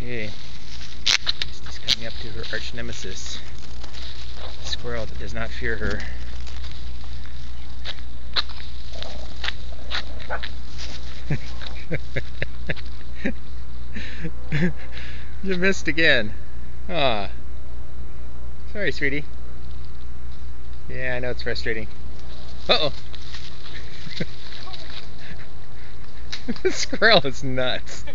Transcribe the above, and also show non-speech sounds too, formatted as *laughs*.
Okay. She's coming up to her arch nemesis. A squirrel that does not fear her. *laughs* you missed again. Ah. Sorry, sweetie. Yeah, I know it's frustrating. Uh-oh. *laughs* the squirrel is nuts. *laughs*